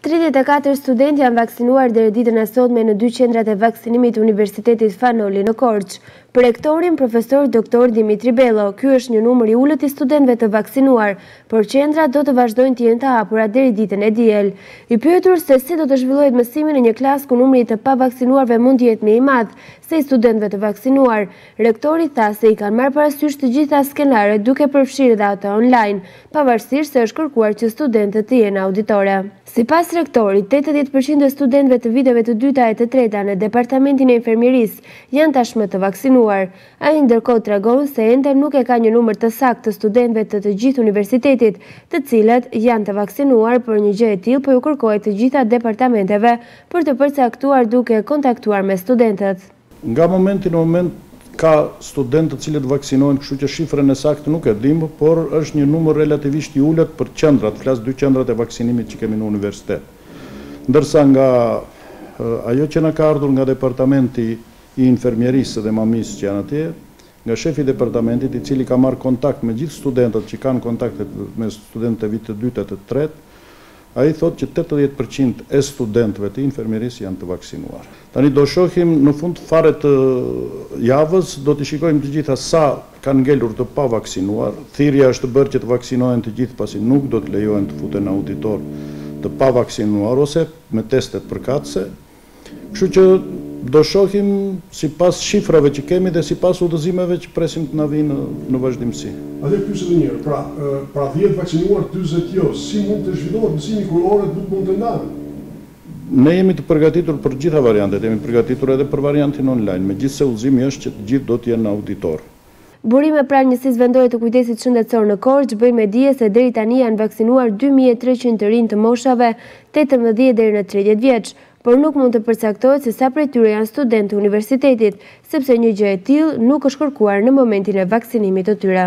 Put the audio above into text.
Tridhjetë e katër studentë janë vaksinuar deri ditën e sotme në dy qendrat e vaksinimit të Universitetit Fan Noli në Korçë. Për rektorin, profesor doktor Dhimitri Bello, ky është një numër i ulët i studentëve të vaksinuar, por qendrat do të vazhdojnë të jenë të hapura deri ditën e diel. I pyetur se si do të zhvillohet mësimi në një klasë ku numri i të pavaksinuarve mund të jetë më i madh se i studentëve të vaksinuar, Rektori tha se i kanë marrë parasysh të gjitha skenaret duke përfshirë dhe atë online, pavarësisht se është kërkuar që studentët të jenë në auditore. Sipas rektorit, tetëdhjetë për qind e studentëve të viteve të dyta e të treta në departamentin e infermierisë janë tashmë të vaksinuar. Ai ndërkohë tregon se ende nuk e ka një numër të saktë të studentëve të të gjithë universitetit të cilët janë të vaksinuar por një gjë e tillë po u kërkohet të gjitha departamenteve për të përcaktuar duke kontaktuar me studentët. Nga momenti në moment ka studentë të cilët vaksinohen, kështu që shifrën e saktë nuk e dimë, por është një numër relativisht i ulët për qendrat, flas dy qendrat e vaksinimit që kemi në universitet. Ndërsa nga ajo që na ka ardhur nga departamenti i infermierisë dhe mamisë që janë atje, nga shefi i departamentit, i cili ka marrë kontakt me gjithë studentët që kanë kontakte me studentët e vitit të dytë e të tretë, Ai thotë që tetëdhjetë për qind e studentëve të infermierisë janë të vaksinuar. Tani do shohim në fund fare të javës, do t'i shikojmë të gjitha sa kanë ngelur të pavaksinuar. Thirrja është bërë që të vaksinohen të gjithë pasi nuk do të lejohen të futen në auditor të pavaksinuar ose me testet përkatëse. Kështu që do shohim sipas shifrave që kemi dhe sipas udhëzimeve që presim të na vijnë në vazhdimësi. Atëherë pyes edhe një herë, pra, pra dhjetë vaksinuar, njëzet jo, si mund të zhvillohet mësimi kur orët nuk mund të ndahen? Ne jemi të përgatitur për të gjitha variantet, jemi përgatitur edhe për variantin online, megjithëse udhëzimi është që të gjithë do të jenë në auditor. Burime pranë Njësisë Vendore të Kujdesit Shëndetësor në Korçë bëjnë me dije se deri tani janë vaksinuar dy mijë e treqind të rinj të moshave tetëmbëdhjetë deri në tridhjetë vjeç, por nuk mund të përcaktohet se sa prej tyre janë studentë të universitetit, sepse një gjë e tillë nuk është kërkuar në momentin e vaksinimit të tyre.